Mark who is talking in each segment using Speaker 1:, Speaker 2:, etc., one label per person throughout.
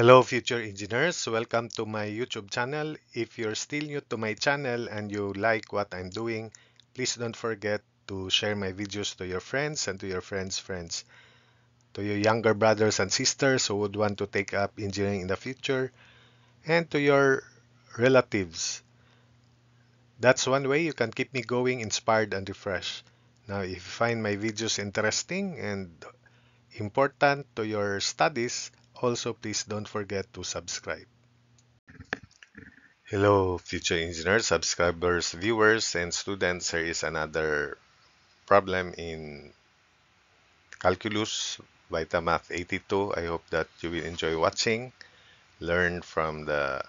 Speaker 1: Hello future engineers, welcome to my YouTube channel. If you're still new to my channel and you like what I'm doing, please don't forget to share my videos to your friends and to your friends' friends. To your younger brothers and sisters who would want to take up engineering in the future, and to your relatives. That's one way you can keep me going, inspired, and refreshed. Now, if you find my videos interesting and important to your studies, also, please don't forget to subscribe. Hello, future engineers, subscribers, viewers, and students. Here is another problem in Calculus Vitamath 82. I hope that you will enjoy watching, learn from the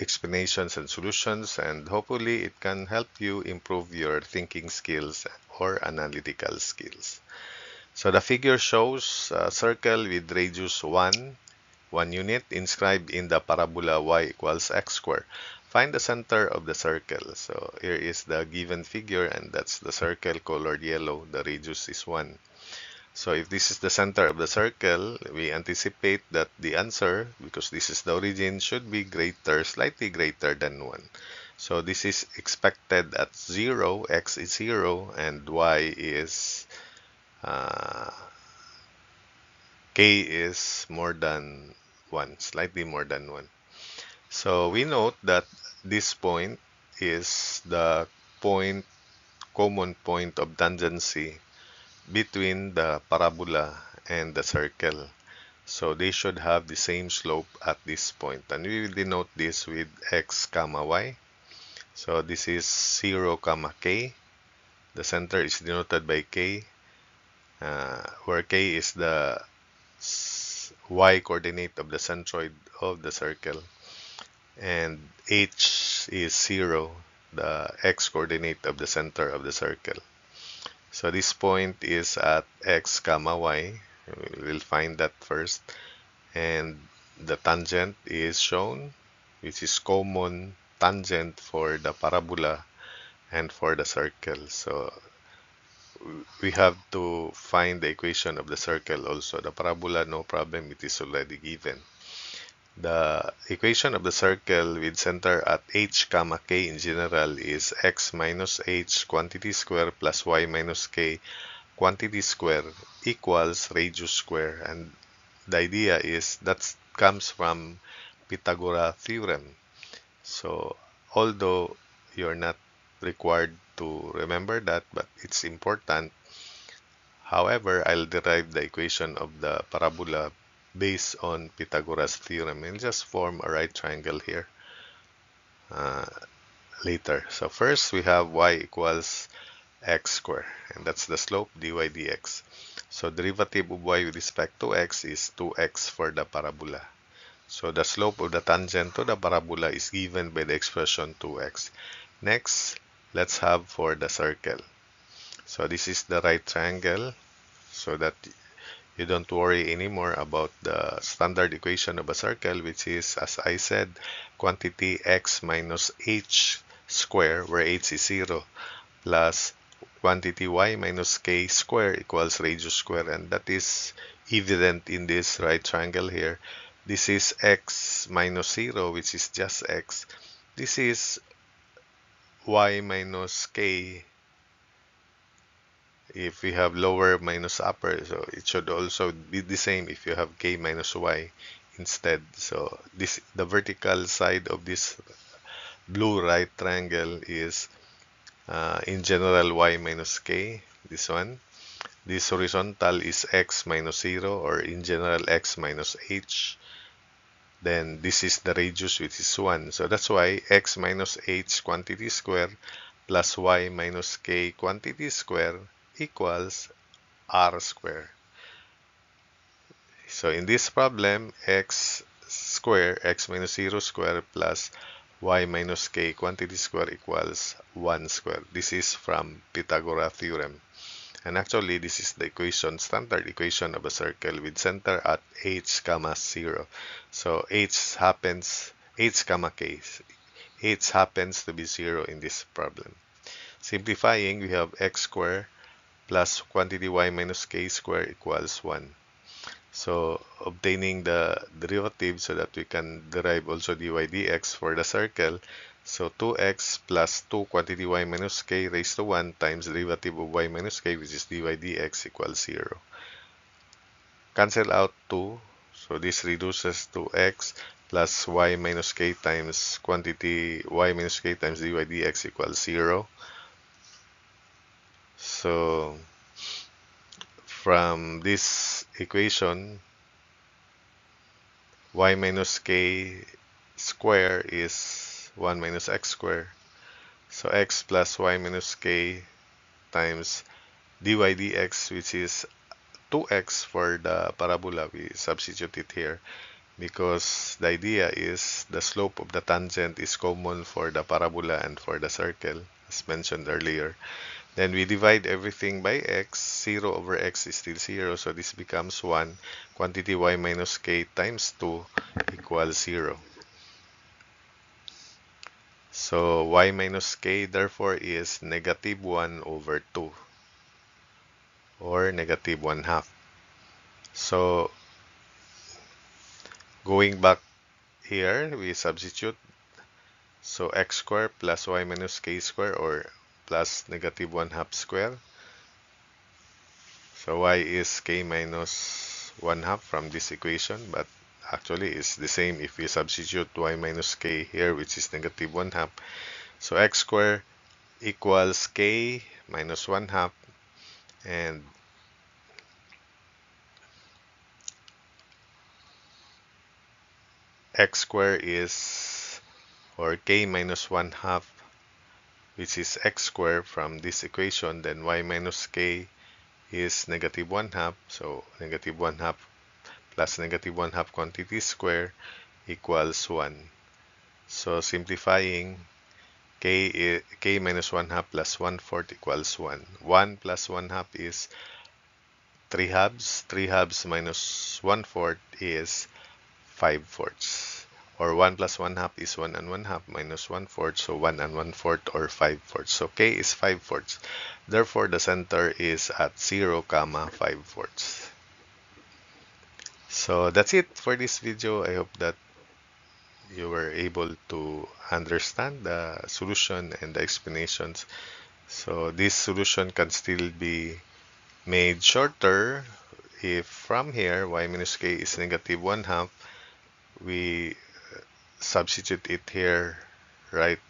Speaker 1: explanations and solutions, and hopefully it can help you improve your thinking skills or analytical skills. So the figure shows a circle with radius 1, 1 unit inscribed in the parabola y equals x squared. Find the center of the circle. So here is the given figure and that's the circle colored yellow. The radius is 1. So if this is the center of the circle, we anticipate that the answer, because this is the origin, should be greater, slightly greater than 1. So this is expected at 0, x is 0, and y is uh, k is more than 1, slightly more than 1. So we note that this point is the point, common point of tangency between the parabola and the circle. So they should have the same slope at this point. And we will denote this with x comma y. So this is 0 comma k. The center is denoted by k uh, where k is the y coordinate of the centroid of the circle and h is 0 the x coordinate of the center of the circle. So this point is at x comma y. We'll find that first. And the tangent is shown which is common tangent for the parabola and for the circle. So we have to find the equation of the circle also. The parabola, no problem, it is already given. The equation of the circle with center at h comma k in general is x minus h quantity square plus y minus k quantity square equals radius square. And the idea is that comes from Pythagoras theorem. So although you're not required to remember that, but it's important. However, I'll derive the equation of the parabola based on Pythagoras theorem and just form a right triangle here uh, later. So first we have y equals x squared and that's the slope dy dx. So derivative of y with respect to x is 2x for the parabola. So the slope of the tangent to the parabola is given by the expression 2x. Next, let's have for the circle. So this is the right triangle so that you don't worry anymore about the standard equation of a circle which is as I said quantity x minus h square where h is 0 plus quantity y minus k square equals radius square and that is evident in this right triangle here. This is x minus 0 which is just x. This is y minus k. If we have lower minus upper so it should also be the same if you have k minus y instead. So this the vertical side of this blue right triangle is uh, in general y minus k this one. This horizontal is x minus 0 or in general x minus h then this is the radius which is 1 so that's why x minus h quantity square plus y minus k quantity square equals r square so in this problem x square x minus 0 square plus y minus k quantity square equals 1 square this is from Pythagoras theorem and actually, this is the equation, standard equation of a circle with center at h comma 0. So h happens, h comma k, h happens to be 0 in this problem. Simplifying, we have x squared plus quantity y minus k squared equals 1. So obtaining the derivative so that we can derive also dy dx for the circle. So 2x plus 2 quantity y minus k raised to 1 times derivative of y minus k which is dy dx equals 0. Cancel out 2. So this reduces to x plus y minus k times quantity y minus k times dy dx equals 0. So from this equation, y minus k square is 1 minus x square. So x plus y minus k times dy dx, which is 2x for the parabola, we substitute it here because the idea is the slope of the tangent is common for the parabola and for the circle as mentioned earlier. Then we divide everything by x. 0 over x is still 0. So this becomes 1. Quantity y minus k times 2 equals 0. So y minus k therefore is negative 1 over 2 or negative 1 half. So going back here, we substitute. So x squared plus y minus k squared or plus negative 1 half square. So y is k minus 1 half from this equation, but actually it's the same if we substitute y minus k here, which is negative 1 half. So x squared equals k minus 1 half, and x squared is, or k minus 1 half which is x squared from this equation, then y minus k is negative 1 half. So negative 1 half plus negative 1 half quantity square equals 1. So simplifying, k, k minus 1 half plus 1 fourth equals 1. 1 plus 1 half is 3 halves. 3 halves minus 1 fourth is 5 fourths or 1 plus 1 half is 1 and 1 half minus 1 fourth so 1 and 1 fourth or 5 fourths so k is 5 fourths therefore the center is at 0 comma 5 fourths so that's it for this video i hope that you were able to understand the solution and the explanations so this solution can still be made shorter if from here y minus k is negative 1 half we substitute it here right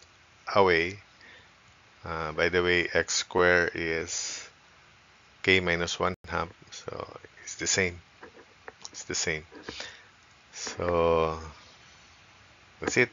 Speaker 1: away. Uh, by the way, x squared is k minus 1 half, so it's the same. It's the same. So that's it.